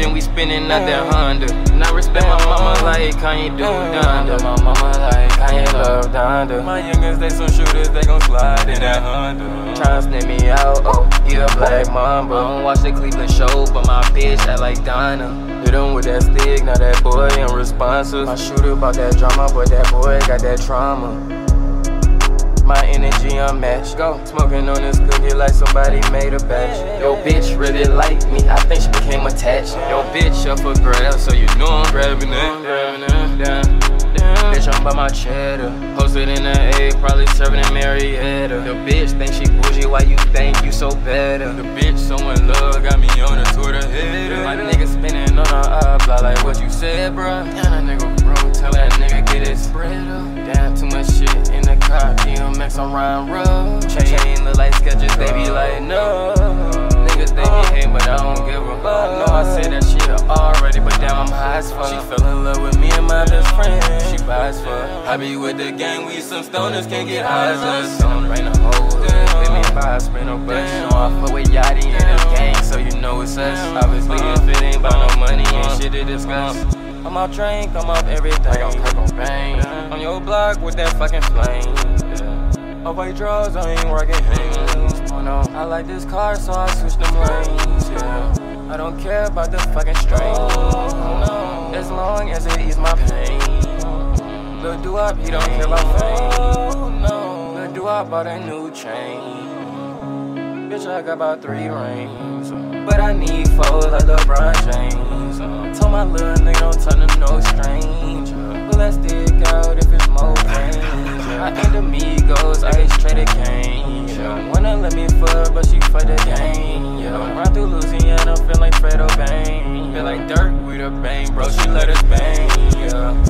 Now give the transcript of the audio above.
then we spinning out that Honda. And I respect my mama like Kanye do Donda. My mama like Kanye love Donda. My youngest, they some shooters, they gon' slide in that Honda. Tryna snip me out, oh, he a black mamba. I don't watch the Cleveland show, but my bitch act like Donna. Hit him with that stick, now that boy unresponsive. My shooter about that drama, but that boy got that trauma. My energy unmatched. Go smoking on this cookie like somebody made a batch. Yo, bitch really like me. I think up so you know I'm grabbing it. Bitch, I'm by my cheddar. Posted in the A, probably serving in Marietta. The bitch think she bougie, why you think you so better? The bitch so someone love got me on a Twitter header. My nigga spinning on a blah like what you said, bruh. Damn, that nigga bro, tell that nigga get it spread up. Damn, too much shit in the car, DMX on round road. Chain look like sketches, damn, I'm high as fuck. She fell in love with me and my best friend. She buy as fuck. I be with the gang, we some stoners, can't get high as us. Don't bring whole hood. Let me buy, spin no bucks. You know I fuck with Yachty and his gang, so you know it's us. Obviously, if it ain't about no money, ain't shit to discuss. I'm off drink, I'm off everything. I'm Kirk on bang. On your block with that fucking flame. Off white drugs, I ain't working hands. Oh no, I like this car, so I switch them lanes. Yeah. I don't care about the fucking strain. Oh. As long as it ease my pain. Lil Duwap, he don't care about fame. No. Lil Duwap bought a new chain. Bitch, I got about three rings. But I need four like LeBron James. Told my little nigga don't turn to no stranger. Ain't the Migos, I ain't straight a cane. Yeah. Wanna let me fuck, but she for the game. Yeah. Run through Louisiana, feel like Fredo Bang. Feel like dirt with a bang, bro. She let us bang. Yeah.